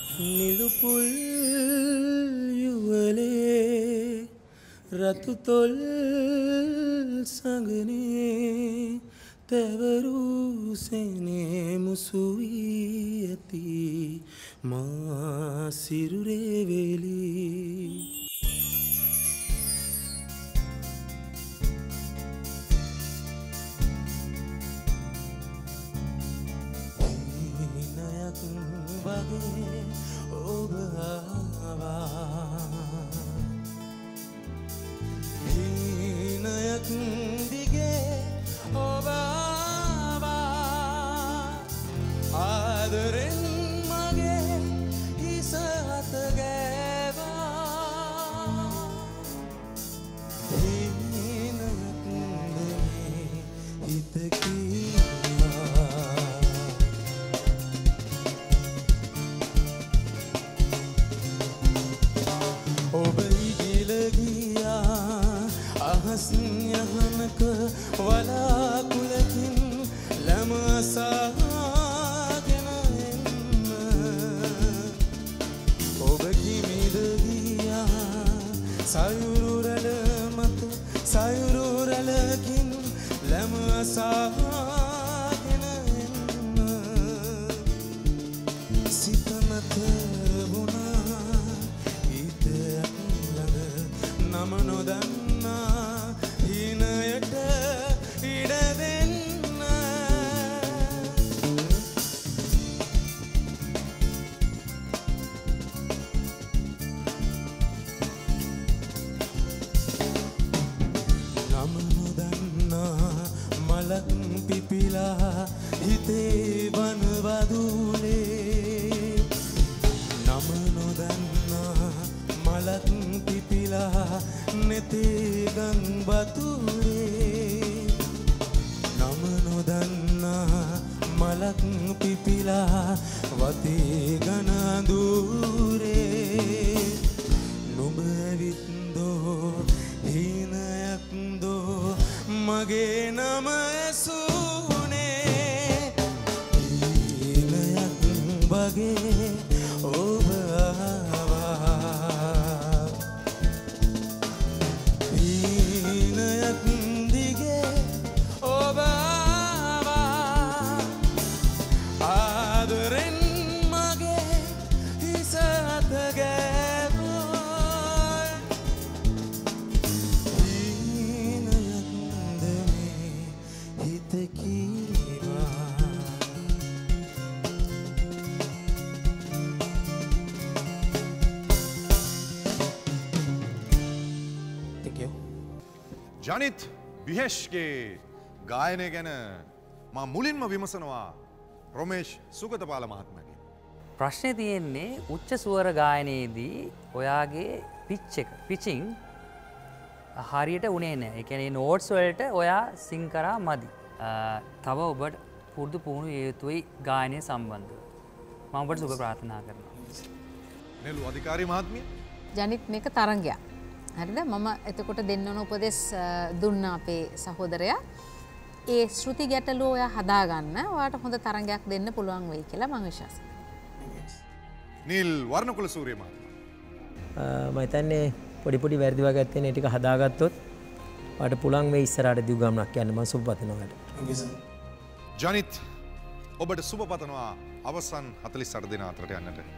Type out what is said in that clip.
නිලුපුල් යුවලේ රතුතොල් සඟනේ තැවරූසනේ මුසුවී ඇති මා සිරුරේවෙලී හිනයක් වගේ ඔබ ආවා හිනයක් සයුරුරලකින් ලමසාගෙන මලක් පිපිලා හිතේ වනවදුලේ නම නොදන්නා මලක් පිපිලා නෙතේ ගං වතුරේ නම නොදන්නා මලක් පිපිලා වතේ මගේ නම ඇසුනේ. හීනයක් වගේ ඔබ ආවා. හීනයක් දිගේ ඔබ ආවා. ආදරෙන් මගේ හිස අත ගෑවා ජනිත් විහෙශ්ගේ ගායනය ගැන මා මුලින්ම විමසනවා රොමේෂ් සුගතපාල මහත්මගේ. ප්‍රශ්නය තියෙන්නේ උච්ච සුවර ගායනයේදී ඔයාගේ පිච් එක පිචිං හරියට උනේ නෑ එකනේ නෝට්ස් වලට ඔයා සිංකරා මදි. අ, තව ඔබට පුරුදු පුහුණු යුතුයි ගායනය සම්බන්ධ. මමට සුභ ප්‍රාථනා කරනවා. නෙලු අධිකාරි මහත්මිය ජනිත් මේක තරංගයක්. හරිද මම එතකොට දෙන්නන උපදෙස් දුන්න අපේ සහෝදරයා ඒ ශෘති ගැටලු ඔය හදාගන්න වාට හොඳ තරංගයක් දෙන්න පුළුවන් වෙයි කියලා මං විශ්වාස. නිල් වර්ණකුල සූරිය මහත්ම. මතන්නේ පොඩිපොඩි වැරදිවා ගත්තේ ටික හදාගත්තොත් ට පුළන් මේ ඉස්සරට දියගම්නක් යන්නම සුපතිනවට. ජනිත් ඔබට සුභ පතනවා අවසන් හතලි සරදින අතරට යන්නට